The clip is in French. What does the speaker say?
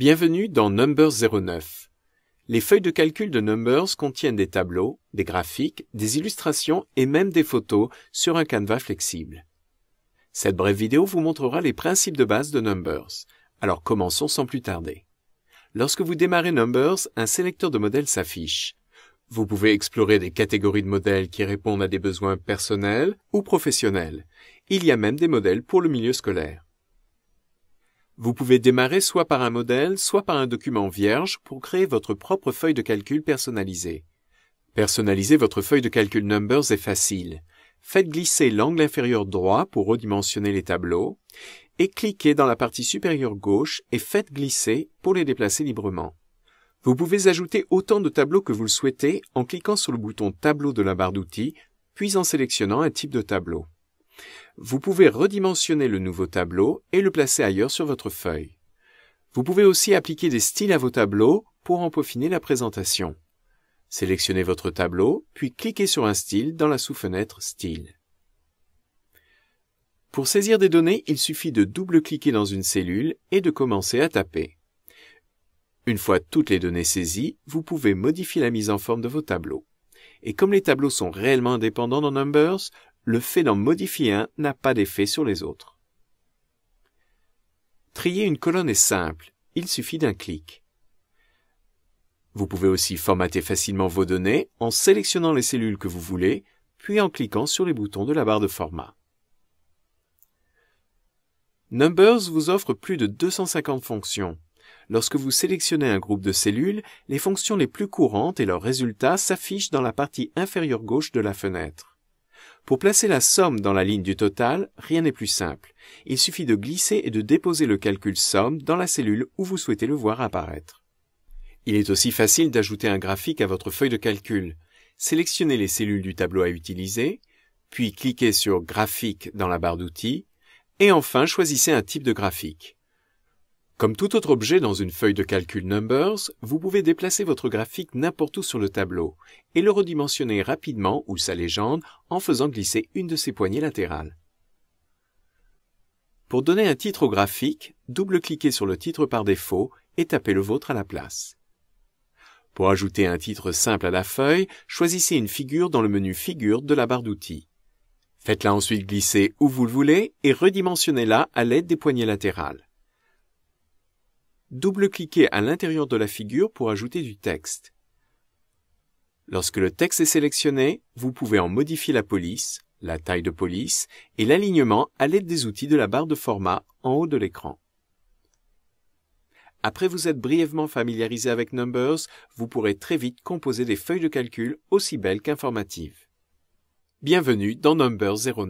Bienvenue dans Numbers 09. Les feuilles de calcul de Numbers contiennent des tableaux, des graphiques, des illustrations et même des photos sur un canevas flexible. Cette brève vidéo vous montrera les principes de base de Numbers. Alors commençons sans plus tarder. Lorsque vous démarrez Numbers, un sélecteur de modèles s'affiche. Vous pouvez explorer des catégories de modèles qui répondent à des besoins personnels ou professionnels. Il y a même des modèles pour le milieu scolaire. Vous pouvez démarrer soit par un modèle, soit par un document vierge pour créer votre propre feuille de calcul personnalisée. Personnaliser votre feuille de calcul Numbers est facile. Faites glisser l'angle inférieur droit pour redimensionner les tableaux et cliquez dans la partie supérieure gauche et faites glisser pour les déplacer librement. Vous pouvez ajouter autant de tableaux que vous le souhaitez en cliquant sur le bouton Tableau de la barre d'outils, puis en sélectionnant un type de tableau. Vous pouvez redimensionner le nouveau tableau et le placer ailleurs sur votre feuille. Vous pouvez aussi appliquer des styles à vos tableaux pour en peaufiner la présentation. Sélectionnez votre tableau, puis cliquez sur un style dans la sous-fenêtre Style. Pour saisir des données, il suffit de double-cliquer dans une cellule et de commencer à taper. Une fois toutes les données saisies, vous pouvez modifier la mise en forme de vos tableaux. Et comme les tableaux sont réellement indépendants dans Numbers, le fait d'en modifier un n'a pas d'effet sur les autres. Trier une colonne est simple, il suffit d'un clic. Vous pouvez aussi formater facilement vos données en sélectionnant les cellules que vous voulez, puis en cliquant sur les boutons de la barre de format. Numbers vous offre plus de 250 fonctions. Lorsque vous sélectionnez un groupe de cellules, les fonctions les plus courantes et leurs résultats s'affichent dans la partie inférieure gauche de la fenêtre. Pour placer la somme dans la ligne du total, rien n'est plus simple. Il suffit de glisser et de déposer le calcul somme dans la cellule où vous souhaitez le voir apparaître. Il est aussi facile d'ajouter un graphique à votre feuille de calcul. Sélectionnez les cellules du tableau à utiliser, puis cliquez sur Graphique dans la barre d'outils, et enfin choisissez un type de graphique. Comme tout autre objet dans une feuille de calcul Numbers, vous pouvez déplacer votre graphique n'importe où sur le tableau et le redimensionner rapidement ou sa légende en faisant glisser une de ses poignées latérales. Pour donner un titre au graphique, double-cliquez sur le titre par défaut et tapez le vôtre à la place. Pour ajouter un titre simple à la feuille, choisissez une figure dans le menu Figure de la barre d'outils. Faites-la ensuite glisser où vous le voulez et redimensionnez-la à l'aide des poignées latérales double-cliquez à l'intérieur de la figure pour ajouter du texte. Lorsque le texte est sélectionné, vous pouvez en modifier la police, la taille de police et l'alignement à l'aide des outils de la barre de format en haut de l'écran. Après vous être brièvement familiarisé avec Numbers, vous pourrez très vite composer des feuilles de calcul aussi belles qu'informatives. Bienvenue dans Numbers 09.